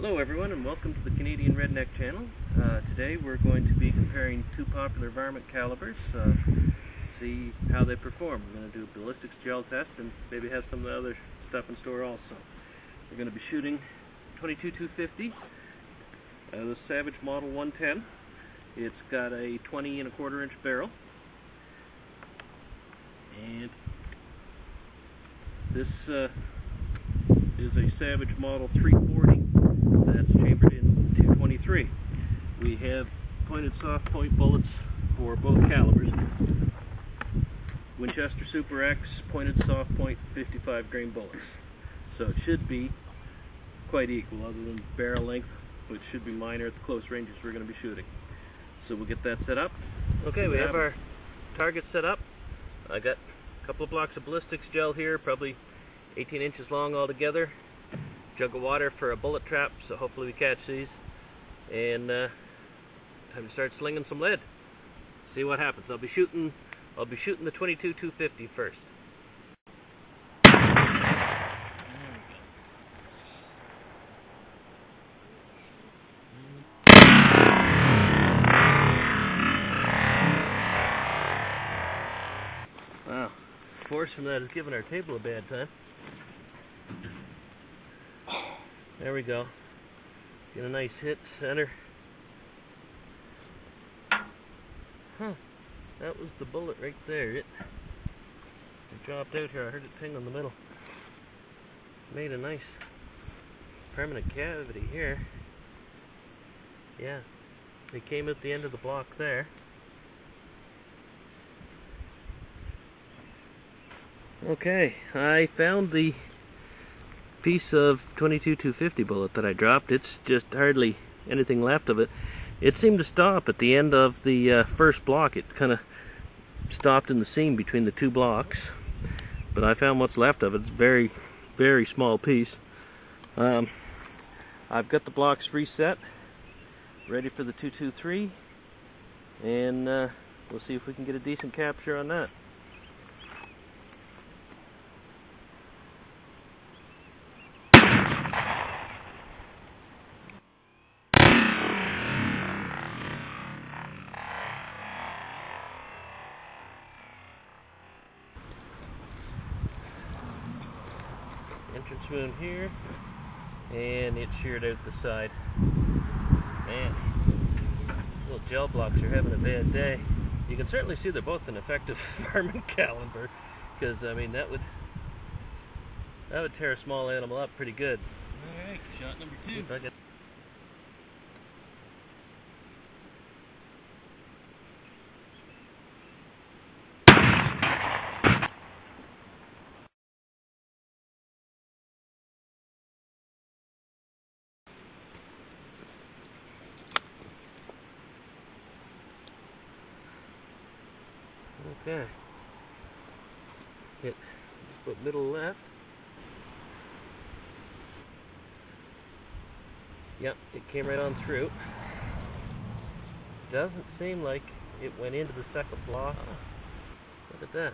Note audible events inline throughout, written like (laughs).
Hello everyone and welcome to the Canadian Redneck channel. Uh, today we're going to be comparing two popular varmint calibers, uh, see how they perform. We're going to do a ballistics gel test and maybe have some of the other stuff in store also. We're going to be shooting 22-250, uh, the Savage Model 110. It's got a 20 and a quarter inch barrel. And this uh, is a Savage Model 340 that's chambered in 223. We have pointed soft point bullets for both calibers. Winchester Super X pointed soft point 55 grain bullets. So it should be quite equal other than barrel length, which should be minor at the close ranges we're going to be shooting. So we'll get that set up. Okay, we have our target set up. I got a couple of blocks of ballistics gel here, probably 18 inches long altogether jug of water for a bullet trap, so hopefully we catch these. And uh, time to start slinging some lead. See what happens. I'll be shooting. I'll be shooting the 22 250 first. Wow, force from that is giving our table a bad time. There we go. Get a nice hit center. Huh. That was the bullet right there. It, it dropped out here. I heard it ting in the middle. Made a nice permanent cavity here. Yeah. It came at the end of the block there. Okay, I found the piece of 22 250 bullet that I dropped. It's just hardly anything left of it. It seemed to stop at the end of the uh, first block. It kind of stopped in the seam between the two blocks. But I found what's left of it. It's very, very small piece. Um, I've got the blocks reset, ready for the 223, and uh, we'll see if we can get a decent capture on that. Entrance wound here, and it sheared out the side. Man, these little gel blocks are having a bad day. You can certainly see they're both an effective (laughs) varmint caliber, because I mean that would that would tear a small animal up pretty good. All right, shot number two. Okay. Hit put middle left. Yep, it came right on through. Doesn't seem like it went into the second block. Look at that.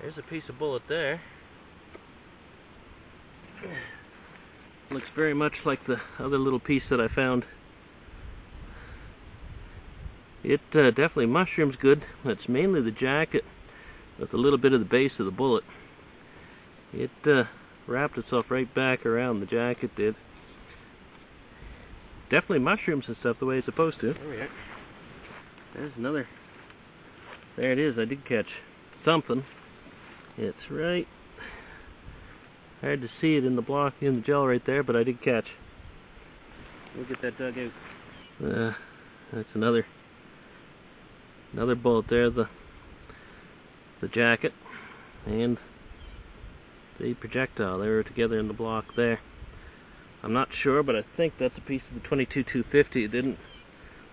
There's a piece of bullet there. Looks very much like the other little piece that I found it uh, definitely mushrooms good. It's mainly the jacket with a little bit of the base of the bullet. It uh, wrapped itself right back around the jacket did. Definitely mushrooms and stuff the way it's supposed to. There we are. There's another. There it is. I did catch something. It's right. Hard to see it in the block in the gel right there, but I did catch. We'll get that dug out. Uh, that's another another bullet there the the jacket and the projectile. They were together in the block there. I'm not sure but I think that's a piece of the 22 250 it didn't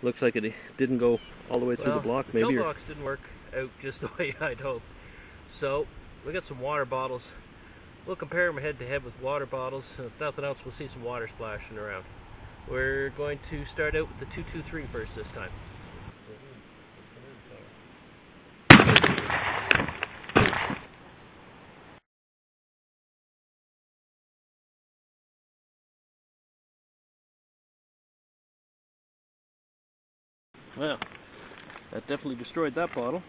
looks like it didn't go all the way through well, the block. the maybe the box didn't work out just the (laughs) way I'd hoped. So we got some water bottles. We'll compare them head to head with water bottles. If nothing else we'll see some water splashing around. We're going to start out with the 223 first this time Well, that definitely destroyed that bottle.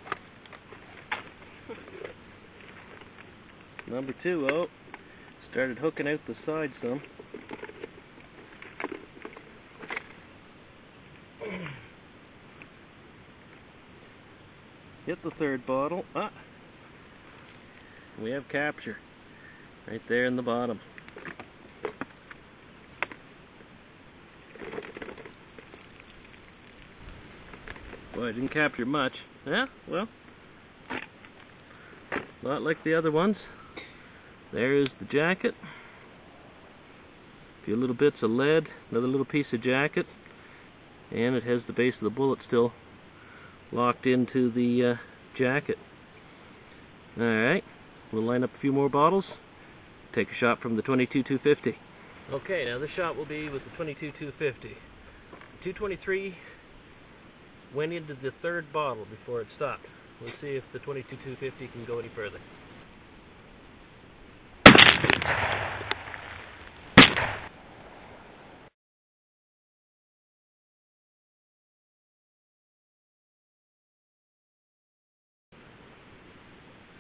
Number two, oh, started hooking out the side some. Hit the third bottle. Ah, we have capture right there in the bottom. Boy, I didn't capture much. Yeah, well, not like the other ones. There is the jacket. A few little bits of lead, another little piece of jacket, and it has the base of the bullet still locked into the uh, jacket. Alright, we'll line up a few more bottles, take a shot from the 22-250. Okay, now this shot will be with the 22-250. 223 went into the third bottle before it stopped. We'll see if the 22-250 can go any further.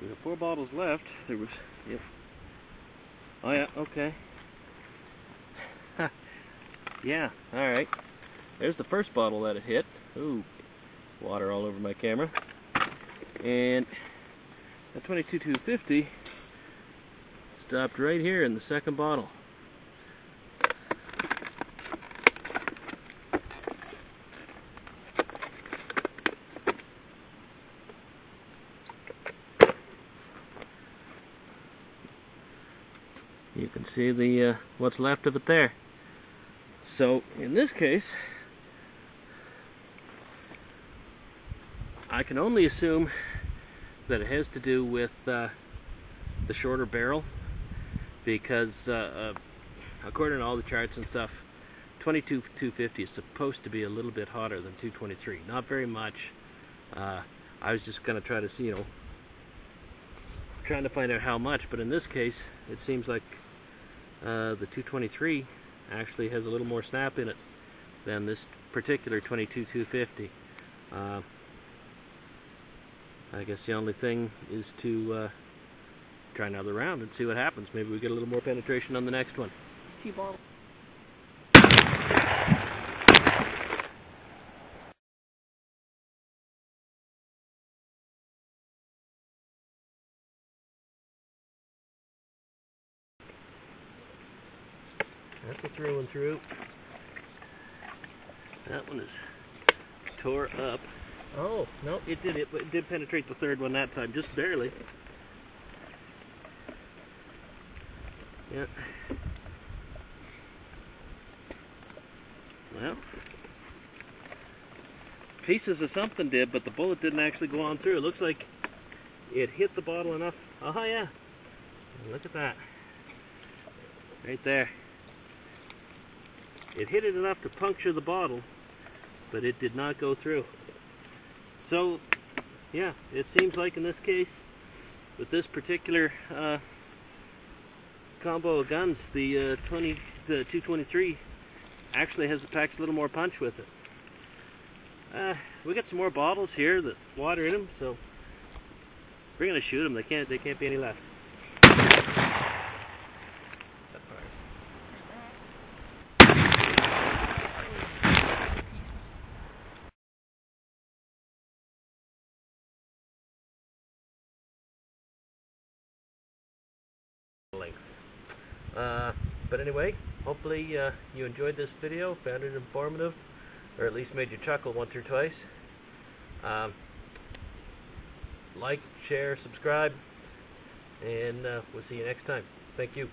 We have four bottles left. There was, if, oh yeah, okay. (laughs) yeah, all right. There's the first bottle that it hit. Ooh, water all over my camera. And the 22-250 stopped right here in the second bottle. You can see the uh, what's left of it there. So in this case, I can only assume that it has to do with uh, the shorter barrel because uh, uh, according to all the charts and stuff 22 250 is supposed to be a little bit hotter than 223 not very much. Uh, I was just gonna try to see you know trying to find out how much but in this case it seems like uh, the 223 actually has a little more snap in it than this particular 22 250 uh, I guess the only thing is to uh, try another round and see what happens. Maybe we get a little more penetration on the next one. T-ball. That's a through and through. That one is tore up. Oh, no, it did it, but it did penetrate the third one that time, just barely. Yeah. Well, pieces of something did, but the bullet didn't actually go on through. It looks like it hit the bottle enough. Oh yeah, look at that. Right there. It hit it enough to puncture the bottle, but it did not go through. So, yeah, it seems like in this case, with this particular uh, combo of guns, the uh, 20, the 223 actually has packs a little more punch with it. Uh, we got some more bottles here that water in them, so we're gonna shoot them. They can't, they can't be any left. Uh, but anyway, hopefully uh, you enjoyed this video, found it informative, or at least made you chuckle once or twice. Um, like, share, subscribe, and uh, we'll see you next time. Thank you.